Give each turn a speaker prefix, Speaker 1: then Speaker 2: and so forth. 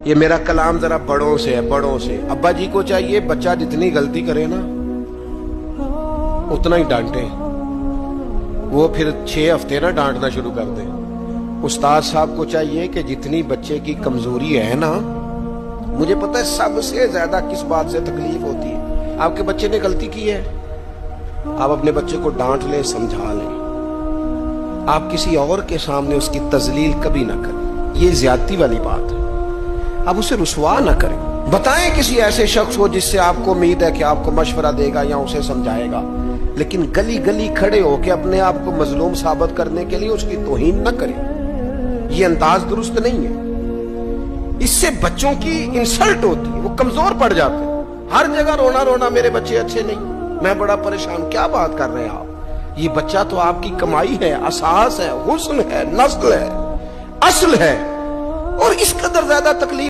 Speaker 1: ये मेरा कलाम जरा बड़ों से है, बड़ों से। अब्बा जी को चाहिए बच्चा जितनी गलती करे ना, उतना ही डांटे। वो फिर छह हफ़्ते ना डांटना शुरू कर दे। उस्ताद साहब को चाहिए कि जितनी बच्चे की कमज़ोरी है ना, मुझे पता है सबसे ज़्यादा किस बात से तकलीफ़ होती है। आपके बच्चे ने गलती की है? आप अपने बच्चे को डांट लें, समझा लें। आप किसी और के सामने उसकी तजलील कभी ना करें। ये ज्यादती वाली बात है। आप उसे रुसवा ना करें। बताएँ किसी ऐसे शख्स को जिससे आपको उम्मीद है कि आपको मशवरा देगा या उसे समझाएगा। लेकिन गली गली खड़े होकर अपने आप को मजलूम साबित करने के लिए उसकी तोहीन न करें। ये अंदाज दुरुस्त नहीं है। इससे बच्चों की इंसल्ट होती है, वो कमज़ोर पड़ जाते हैं। हर जगह रोना रोना मेरे बच्चे अच्छे नहीं। मैं बड़ा परेशान, क्या बात कर रहे हैं आप? ये बच्चा तो आपकी कमाई है, असास है, हुस्न है, नस्ल है, असल है। और इस कदर ज़्यादा तकलीफ़